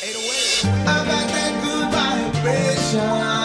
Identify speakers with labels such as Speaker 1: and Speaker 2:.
Speaker 1: I got that good vibration.